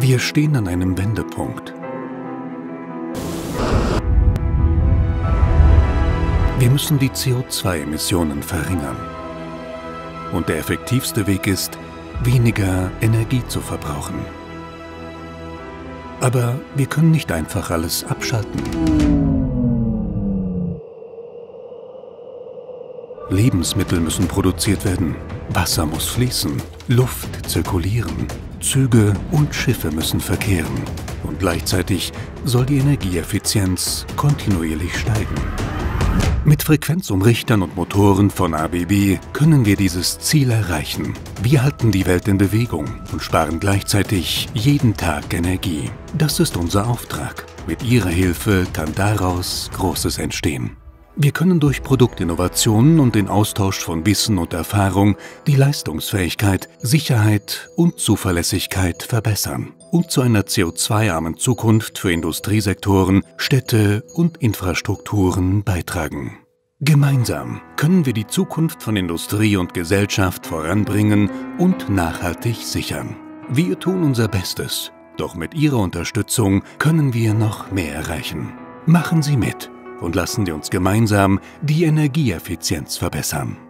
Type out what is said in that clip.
Wir stehen an einem Wendepunkt. Wir müssen die CO2-Emissionen verringern. Und der effektivste Weg ist, weniger Energie zu verbrauchen. Aber wir können nicht einfach alles abschalten. Lebensmittel müssen produziert werden, Wasser muss fließen, Luft zirkulieren, Züge und Schiffe müssen verkehren und gleichzeitig soll die Energieeffizienz kontinuierlich steigen. Mit Frequenzumrichtern und Motoren von ABB können wir dieses Ziel erreichen. Wir halten die Welt in Bewegung und sparen gleichzeitig jeden Tag Energie. Das ist unser Auftrag. Mit Ihrer Hilfe kann daraus Großes entstehen. Wir können durch Produktinnovationen und den Austausch von Wissen und Erfahrung die Leistungsfähigkeit, Sicherheit und Zuverlässigkeit verbessern und zu einer CO2-armen Zukunft für Industriesektoren, Städte und Infrastrukturen beitragen. Gemeinsam können wir die Zukunft von Industrie und Gesellschaft voranbringen und nachhaltig sichern. Wir tun unser Bestes, doch mit Ihrer Unterstützung können wir noch mehr erreichen. Machen Sie mit und lassen Sie uns gemeinsam die Energieeffizienz verbessern.